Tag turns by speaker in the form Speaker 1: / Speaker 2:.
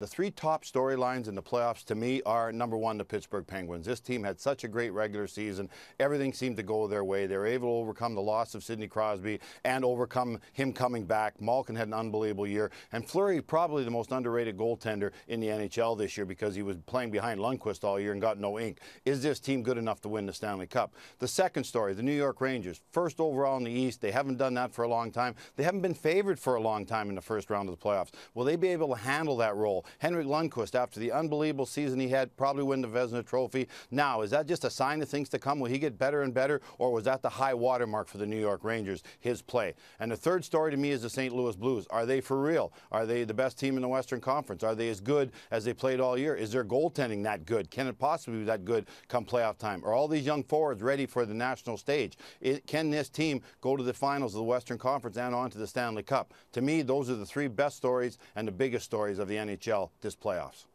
Speaker 1: The three top storylines in the playoffs to me are number one, the Pittsburgh Penguins. This team had such a great regular season. Everything seemed to go their way. They were able to overcome the loss of Sidney Crosby and overcome him coming back. Malkin had an unbelievable year. And Fleury, probably the most underrated goaltender in the NHL this year because he was playing behind Lundqvist all year and got no ink. Is this team good enough to win the Stanley Cup? The second story, the New York Rangers. First overall in the East. They haven't done that for a long time. They haven't been favored for a long time in the first round of the playoffs. Will they be able to handle that role? Henrik Lundqvist, after the unbelievable season he had, probably win the Vezina Trophy. Now, is that just a sign of things to come? Will he get better and better, or was that the high watermark for the New York Rangers, his play? And the third story to me is the St. Louis Blues. Are they for real? Are they the best team in the Western Conference? Are they as good as they played all year? Is their goaltending that good? Can it possibly be that good come playoff time? Are all these young forwards ready for the national stage? It, can this team go to the finals of the Western Conference and on to the Stanley Cup? To me, those are the three best stories and the biggest stories of the NHL this playoffs.